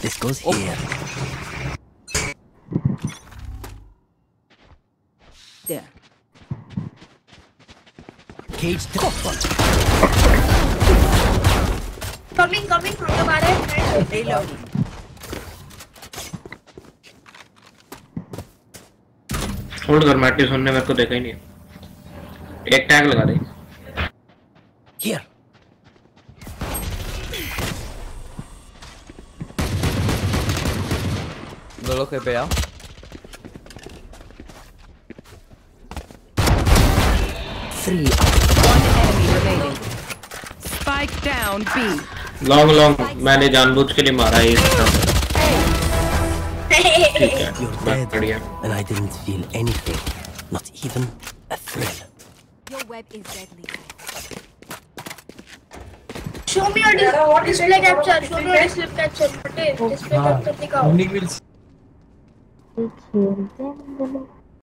This goes oh. here. There. Cage to oh. Coming, coming from the garden. and- Reloading. Hold कर मैटिस ने मेरे को देखा ही नहीं एक टैग लगा दे Here. No lo GPA. Three. One enemy remaining. Spike down B. Long long मैंने जानबूझ के लिए मारा है इस तरह ठीक है You're बस dead. बढ़िया And I didn't feel anything. Not even a thrill. Your web is deadly. Show me your dis- display capture. Show me your display capture. Display capture दिखाओ. Only will खेलते हैं हम दोनों